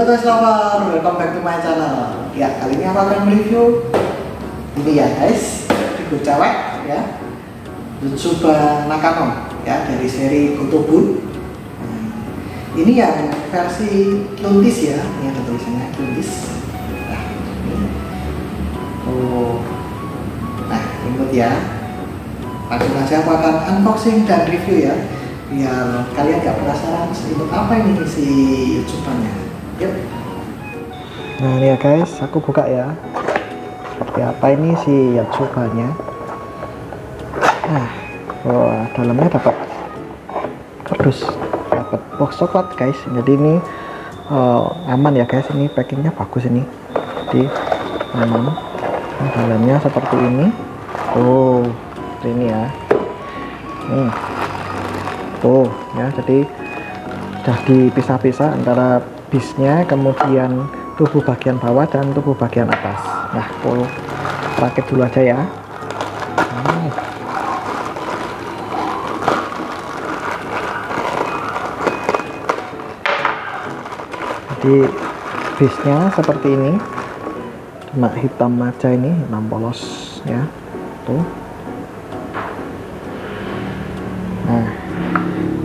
Halo guys lover, welcome back to my channel. Ya kali ini aku akan review ini ya guys, figur cewek ya, Yotsuba Nakano ya dari seri Kotobun. Nah, ini yang versi luntis ya, ini ada tulisannya luntis. Nah, ini. Oh, nah imut ya. Langsung aja aku akan unboxing dan review ya biar kalian gak penasaran seimut apa ini si Yotsubanya Nah ini ya guys, aku buka ya. Seperti apa ini si Yatsubanya. Nah, wah dalamnya dapat kardus, dapat box coklat guys. Jadi ini uh, aman ya guys. Ini packingnya bagus ini. Jadi aman. Nah, dalamnya seperti ini. Tuh, ini ya. Nih, tuh ya. Jadi sudah dipisah-pisah antara bisnya kemudian tubuh bagian bawah dan tubuh bagian atas. Nah aku rakit dulu aja ya. Jadi bisnya seperti ini. Cuma hitam aja ini hitam polos ya. Tuh. Nah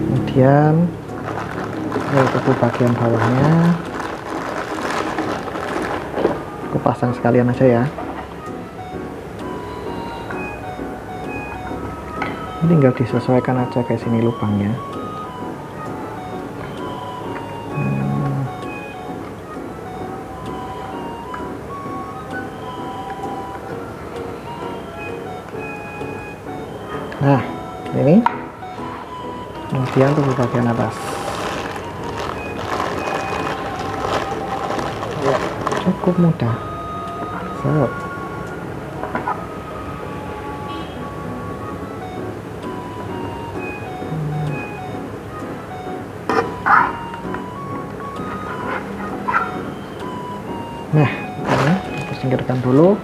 kemudian tubuh bagian bawahnya. Aku pasang sekalian aja ya. Ini tinggal disesuaikan aja guys ini lubangnya. Hmm. nah ini. Kemudian tubuh bagian atas cukup mudah. So nah ini kita singkirkan dulu.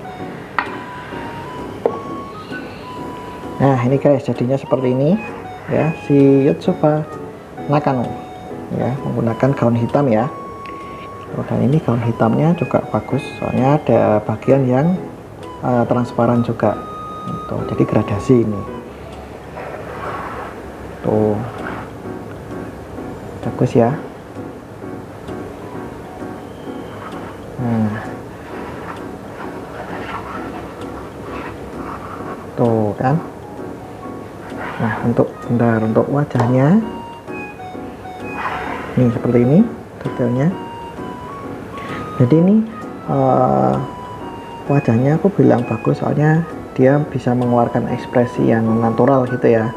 Nah ini guys jadinya seperti ini ya. Si Yotsuba Nakano ya menggunakan gaun hitam ya oh, dan ini gaun hitamnya juga bagus. Soalnya ada bagian yang uh, transparan juga. Gitu. jadi gradasi ini. Tuh. Bagus ya. Nah tuh kan? Nah untuk bentar. Untuk wajahnya. Ini seperti ini detailnya jadi ini uh, wajahnya aku bilang bagus soalnya dia bisa mengeluarkan ekspresi yang natural gitu ya.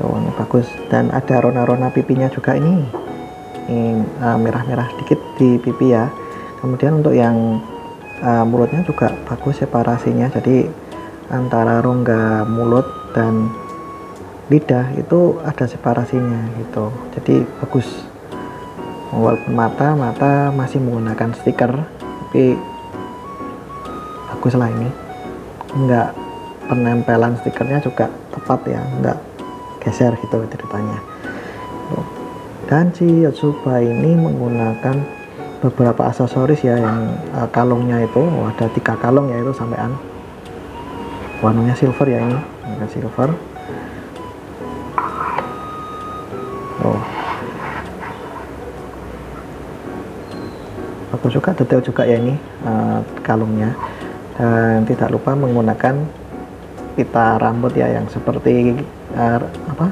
Tuh bagus. Dan ada rona-rona pipinya juga ini. Ini uh, merah-merah dikit di pipi ya. Kemudian untuk yang uh, mulutnya juga bagus separasinya. Jadi antara rongga mulut dan lidah itu ada separasinya gitu. Jadi bagus walaupun mata mata masih menggunakan stiker tapi bagus lah ini. Enggak penempelan stikernya juga tepat ya enggak geser gitu ceritanya. Dan si Yotsuba ini menggunakan beberapa aksesoris ya yang uh, kalungnya itu oh, ada tiga kalung ya itu sampean. Warnanya silver ya ini ini silver. Oh aku suka detail juga ya ini uh, kalungnya. Dan tidak lupa menggunakan pita rambut ya yang seperti uh, apa?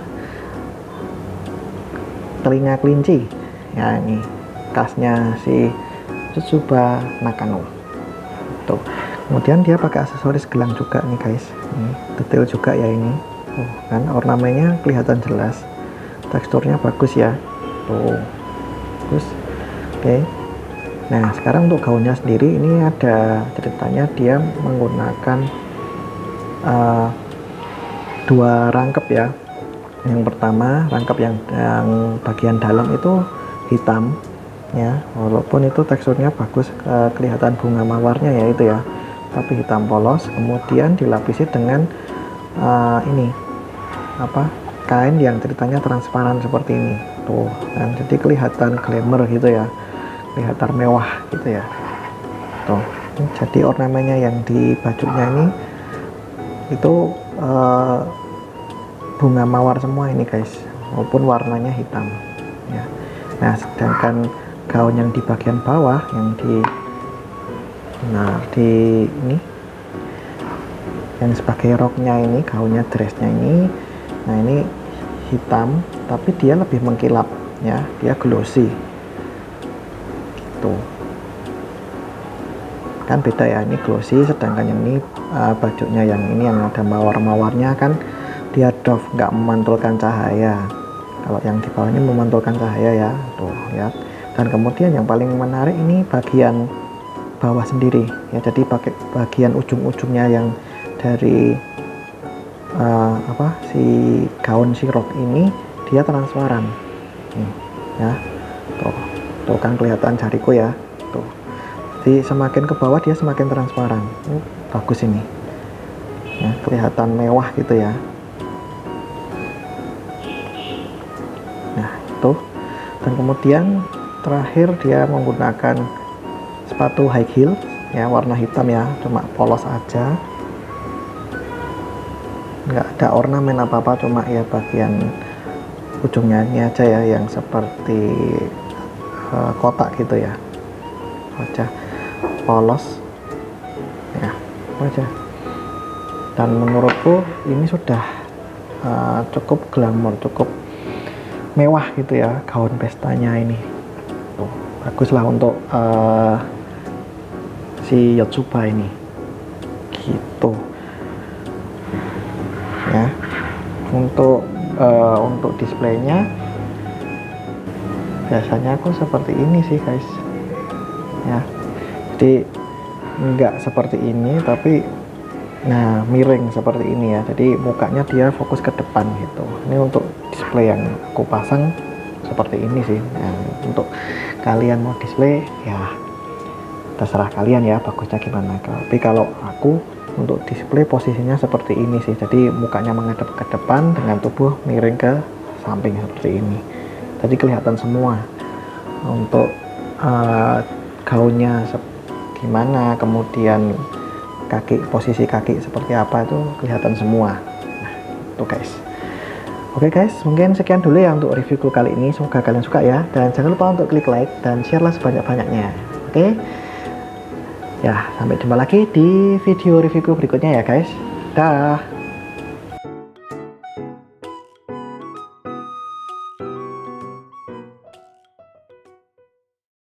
Telinga kelinci. Ya ini khasnya si Tsutsuba Nakano. Tuh. Kemudian dia pakai aksesoris gelang juga nih guys. Ini detail juga ya ini. Oh, kan? Ornamennya kelihatan jelas. Teksturnya bagus ya. Tuh. Bagus oke. okay. Nah, sekarang untuk gaunnya sendiri ini ada ceritanya dia menggunakan uh, dua rangkap ya. Yang pertama rangkap yang yang bagian dalam itu hitam ya, walaupun itu teksturnya bagus uh, kelihatan bunga mawarnya ya itu ya, tapi hitam polos. Kemudian dilapisi dengan uh, ini apa kain yang ceritanya transparan seperti ini tuh, dan jadi kelihatan glamour gitu ya kelihatan mewah gitu ya. Tuh jadi ornamennya yang di bajunya ini. Itu uh, bunga mawar semua ini guys. Maupun warnanya hitam ya. Nah sedangkan gaun yang di bagian bawah yang di nah di ini yang sebagai roknya ini gaunnya dressnya ini nah ini hitam tapi dia lebih mengkilap ya. Dia glossy gitu kan beda ya ini glossy sedangkan yang ini uh, bajunya yang ini yang ada mawar-mawarnya kan dia doff nggak memantulkan cahaya. Kalau yang di bawahnya memantulkan cahaya ya. Tuh lihat. Dan kemudian yang paling menarik ini bagian bawah sendiri. Ya jadi pakai bagian ujung-ujungnya yang dari uh, apa si gaun si rok ini dia transparan. Nih ya. Tuh tuh kan kelihatan jariku ya. Tuh. Jadi semakin ke bawah dia semakin transparan. Ini bagus ini. Ya kelihatan mewah gitu ya. Nah itu. Dan kemudian terakhir dia menggunakan sepatu high heel ya warna hitam ya cuma polos aja. Nggak ada ornamen apa apa cuma ya bagian ujungnya ini aja ya yang seperti kotak gitu ya. Aja polos. Ya aja dan menurutku ini sudah uh, cukup glamor cukup mewah gitu ya gaun pestanya ini. Bagus lah untuk uh, si Yotsuba ini. Gitu. Ya. Untuk uh, untuk displaynya biasanya aku seperti ini sih guys. Ya. Jadi enggak seperti ini tapi nah miring seperti ini ya. Jadi mukanya dia fokus ke depan gitu. Ini untuk display yang aku pasang seperti ini sih. Nah, untuk kalian mau display ya terserah kalian ya bagusnya gimana. Tapi kalau aku untuk display posisinya seperti ini sih. Jadi mukanya menghadap ke depan dengan tubuh miring ke samping seperti ini jadi kelihatan semua untuk uh, gaunnya gimana kemudian kaki posisi kaki seperti apa itu kelihatan semua nah itu guys Oke okay guys, mungkin sekian dulu ya untuk reviewku kali ini. Semoga kalian suka ya. Dan jangan lupa untuk klik like dan share lah sebanyak-banyaknya. Oke. Okay? Ya, sampai jumpa lagi di video reviewku berikutnya ya guys. Dah.